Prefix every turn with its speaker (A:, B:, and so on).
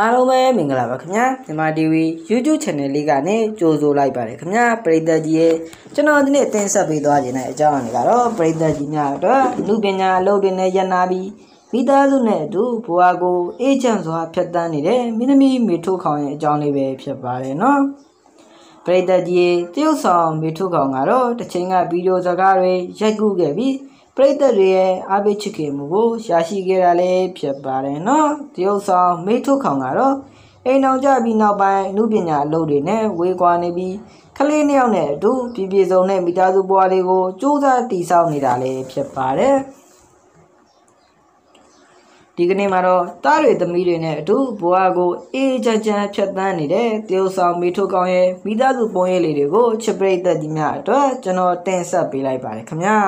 A: အားလုံးပဲမင်္ဂလာပါခင်ဗျာမြန်မာ TV YouTube Channel လေးကနေကြိုဆိုလိုက်ပါတယ်ခင်ဗျာပရိသတ်ကြီးရဲ့ကျွန်တော်ဒီနေ့တင်ဆက်ပေးသွားခြင်းတဲ့အကြောင်းအရာကတော့ပရိသတ်ကြီးများအတွက်လူပညာအလုပ်တွေနဲ့ရန်နာပြီးမိသားစုနဲ့အတူဘဝကိုအေးချမ်းစွာဖြတ်သန်းနေတဲ့မင်းသမီးမေထိုးခေါင်ရဲ့အကြောင်းလေးပဲဖြစ်ပါတယ်နော်ပရိသတ်ကြီးတရုတ်ဆောင်မေထိုးခေါင်ကတော့တစ်ချိန်ကဗီဒီယိုစကားတွေရိုက်ကူးခဲ့ပြီး ပရိသတ်တွေရဲ့အားပေးချစ်ခင်မှုကိုရရှိခဲ့တာလည်းဖြစ်ပါတယ်နော်တရုတ်ဆောင်မေထုတ်ခေါင်ကတော့အိမ်အောင်ကြပြီးနောက်ပိုင်းအမှုပညာအလုပ်တွေနဲ့ဝေးကွာနေပြီးကလေးနှစ်ယောက်နဲ့အတူပြည်ပြည်စုံတဲ့မိသားစုဘဝလေးကိုစူးစမ်းတည်ဆောက်နေတာလည်းဖြစ်ပါတယ်ဒီကနေ့မှာတော့တားတွေသမီးတွေနဲ့အတူဘွားကိုအေးချမ်းချမ်းဖြတ်သန်းနေတဲ့တရုတ်ဆောင်မိထုတ်ကောင်ရဲ့မိသားစုပုံရိပ်လေးတွေကိုချစ်ပရိသတ်ကြီးများအတွက်ကျွန်တော်တင်ဆက်ပေးလိုက်ပါတယ်ခင်ဗျာ